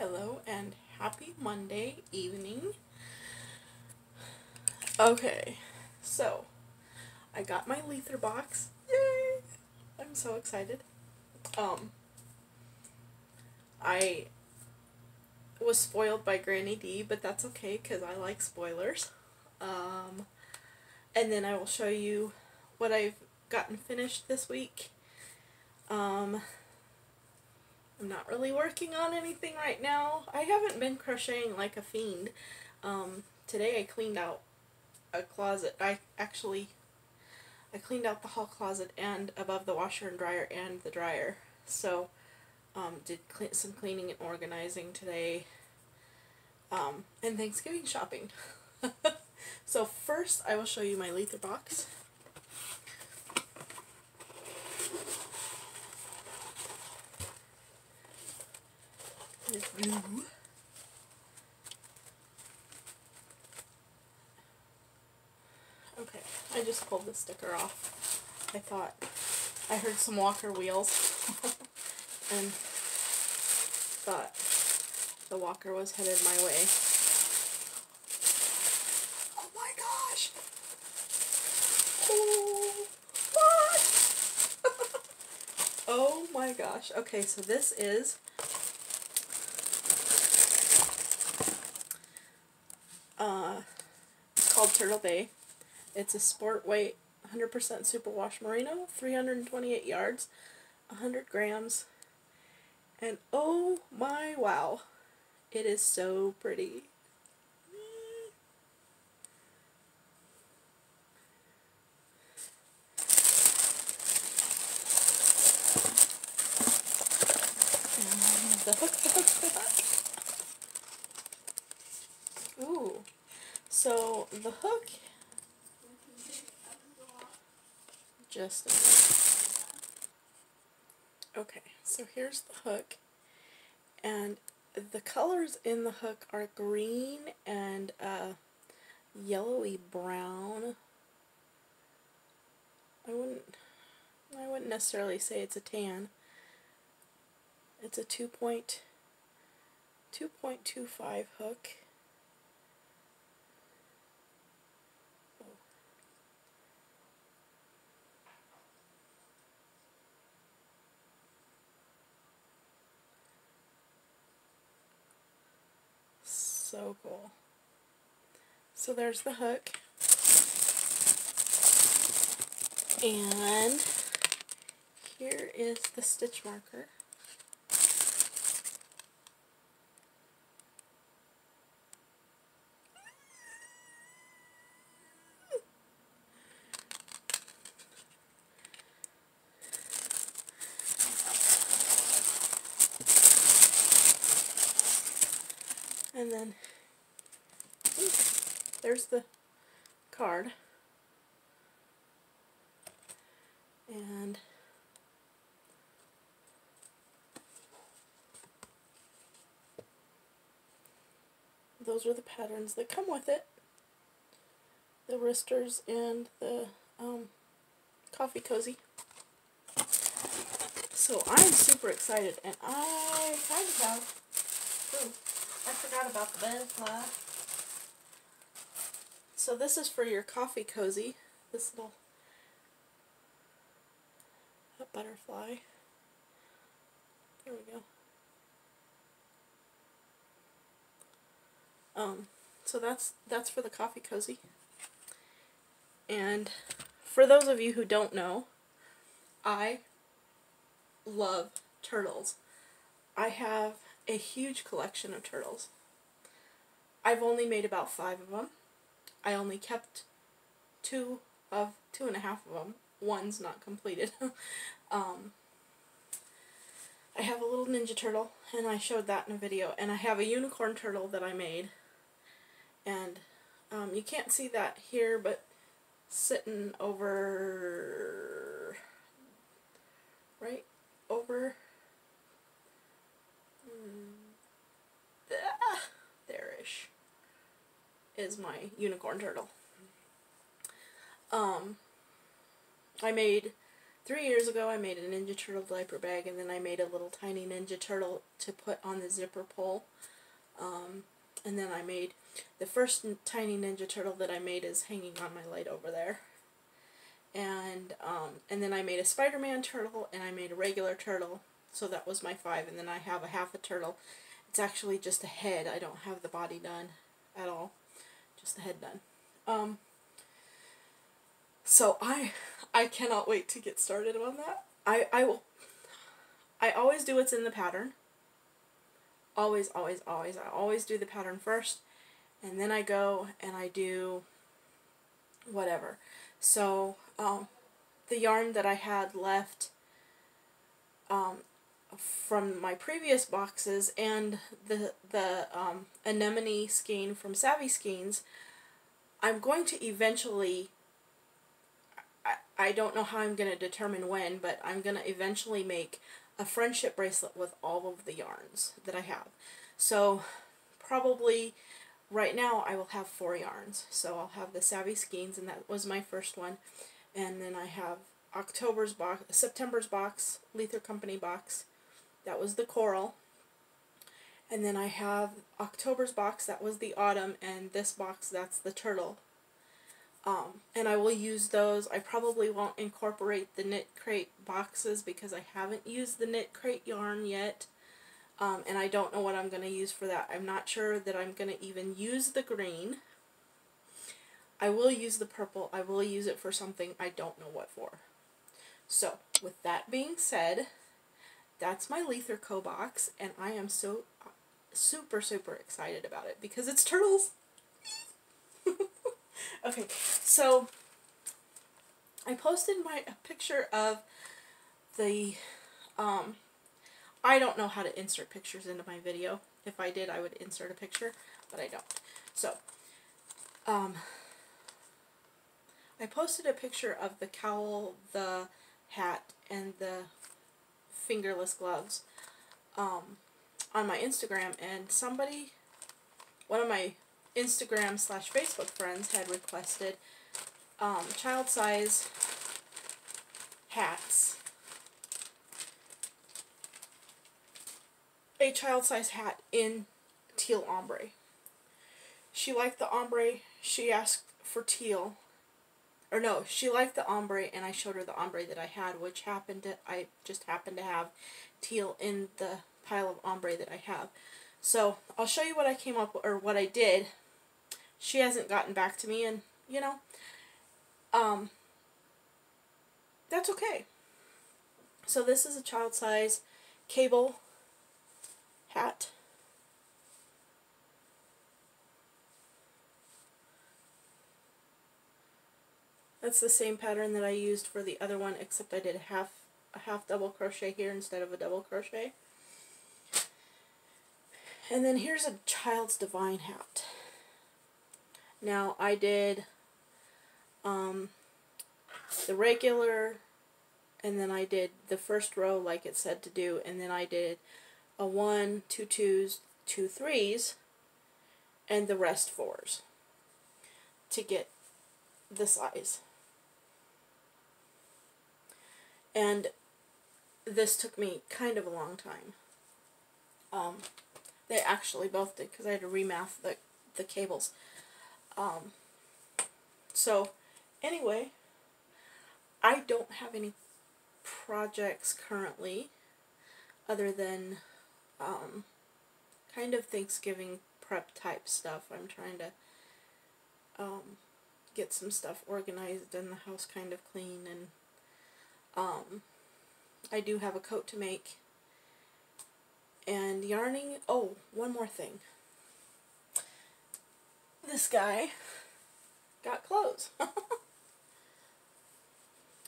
Hello and happy Monday evening. Okay, so I got my Leither box. Yay! I'm so excited. Um, I was spoiled by Granny D, but that's okay because I like spoilers. Um, and then I will show you what I've gotten finished this week. Um, I'm not really working on anything right now. I haven't been crocheting like a fiend. Um, today I cleaned out a closet. I actually, I cleaned out the hall closet and above the washer and dryer and the dryer. So, um, did clean, some cleaning and organizing today. Um, and Thanksgiving shopping. so first I will show you my Leither box. Is blue. Okay, I just pulled the sticker off. I thought I heard some walker wheels and thought the walker was headed my way. Oh my gosh! Oh, what? oh my gosh. Okay, so this is Uh, it's called Turtle Bay. It's a sport weight, 100% superwash merino, 328 yards, 100 grams, and oh my wow, it is so pretty. the hook, the hook, the hook. Ooh. The hook just Okay, so here's the hook. And the colors in the hook are green and uh, yellowy brown. I wouldn't I wouldn't necessarily say it's a tan. It's a 2.2.25 hook. So cool. So there's the hook. And here is the stitch marker. And then there's the card. And those are the patterns that come with it. The wristers and the um, coffee cozy. So I'm super excited and I kind of have, ooh, I forgot about the butterfly. So this is for your coffee cozy. This little butterfly. There we go. Um, so that's that's for the coffee cozy. And for those of you who don't know, I love turtles. I have a huge collection of turtles. I've only made about five of them. I only kept two of two and a half of them. One's not completed. um, I have a little ninja turtle, and I showed that in a video. And I have a unicorn turtle that I made. And um, you can't see that here, but sitting over right over there-ish is my unicorn turtle. Um, I made three years ago I made a Ninja Turtle diaper bag and then I made a little tiny Ninja Turtle to put on the zipper pull. Um, and then I made, the first tiny Ninja Turtle that I made is hanging on my light over there. And, um, and then I made a Spider-Man turtle and I made a regular turtle. So that was my five. And then I have a half a turtle. It's actually just a head. I don't have the body done at all. Just the head done. Um, so I I cannot wait to get started on that. I, I will I always do what's in the pattern. Always, always, always. I always do the pattern first and then I go and I do whatever. So um, the yarn that I had left um, from my previous boxes and the the um, anemone skein from Savvy Skeins, I'm going to eventually I don't know how I'm going to determine when, but I'm going to eventually make a friendship bracelet with all of the yarns that I have. So probably right now I will have four yarns. So I'll have the Savvy Skeins, and that was my first one. And then I have October's box, September's box, Leither Company box. That was the coral. And then I have October's box, that was the autumn, and this box, that's the turtle um, and I will use those. I probably won't incorporate the knit crate boxes because I haven't used the knit crate yarn yet. Um, and I don't know what I'm going to use for that. I'm not sure that I'm going to even use the green. I will use the purple. I will use it for something I don't know what for. So, with that being said, that's my Leither Co box, and I am so super, super excited about it because it's turtles. Okay, so I posted my a picture of the, um, I don't know how to insert pictures into my video. If I did, I would insert a picture, but I don't. So, um, I posted a picture of the cowl, the hat, and the fingerless gloves um, on my Instagram, and somebody, one of my Instagram slash Facebook friends had requested um, child size hats. A child size hat in teal ombre. She liked the ombre. She asked for teal. Or no, she liked the ombre and I showed her the ombre that I had, which happened to, I just happened to have teal in the pile of ombre that I have. So I'll show you what I came up or what I did she hasn't gotten back to me and, you know, um, that's okay. So this is a child size cable hat. That's the same pattern that I used for the other one, except I did a half a half double crochet here instead of a double crochet. And then here's a Child's Divine hat. Now I did um, the regular and then I did the first row like it said to do and then I did a one, two twos, two threes and the rest fours to get the size. And this took me kind of a long time. Um, they actually both did because I had to remath the, the cables. Um, so, anyway, I don't have any projects currently other than um, kind of Thanksgiving prep type stuff. I'm trying to um, get some stuff organized and the house kind of clean and um, I do have a coat to make and yarning. Oh, one more thing this guy got clothes.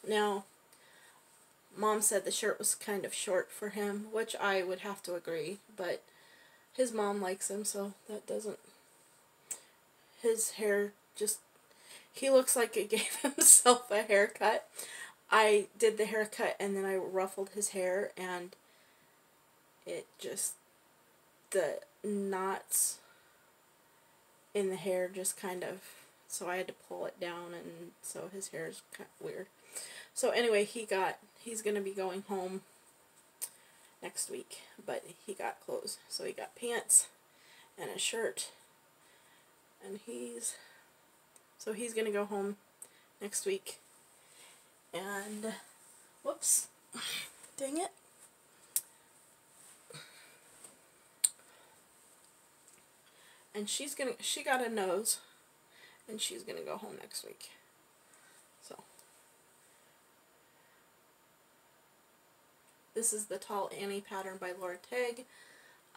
now, mom said the shirt was kind of short for him, which I would have to agree, but his mom likes him, so that doesn't. His hair just. He looks like he gave himself a haircut. I did the haircut and then I ruffled his hair and it just. The knots in the hair just kind of, so I had to pull it down and so his hair is kind of weird. So anyway, he got he's going to be going home next week, but he got clothes. So he got pants and a shirt. And he's so he's going to go home next week. And whoops. Dang it. And she's to she got a nose and she's to go home next week. So This is the Tall Annie pattern by Laura Tagg.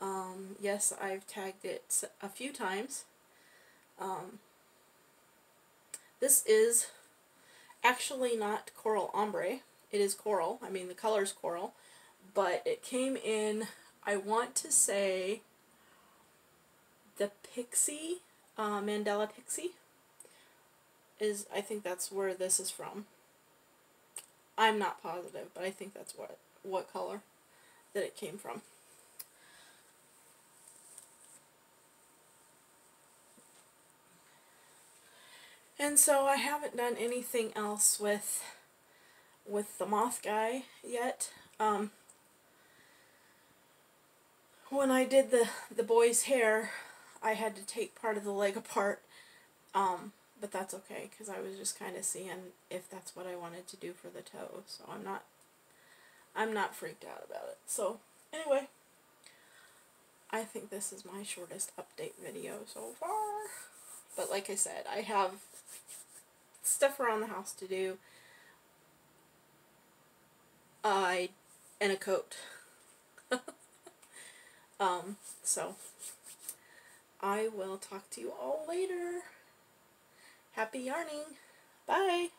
Um, yes, I've tagged it a few times. Um, this is actually not coral ombre. It is coral. I mean, the color is coral. But it came in, I want to say, the Pixie, uh, Mandala Pixie. Is I think that's where this is from. I'm not positive, but I think that's what what color that it came from. And so I haven't done anything else with with the moth guy yet. Um, when I did the, the boy's hair, I had to take part of the leg apart. Um, but that's okay because I was just kind of seeing if that's what I wanted to do for the toe. So I'm not I'm not freaked out about it. So, anyway, I think this is my shortest update video so far. But like I said, I have stuff around the house to do. I and a coat. um, so I will talk to you all later. Happy yarning. Bye.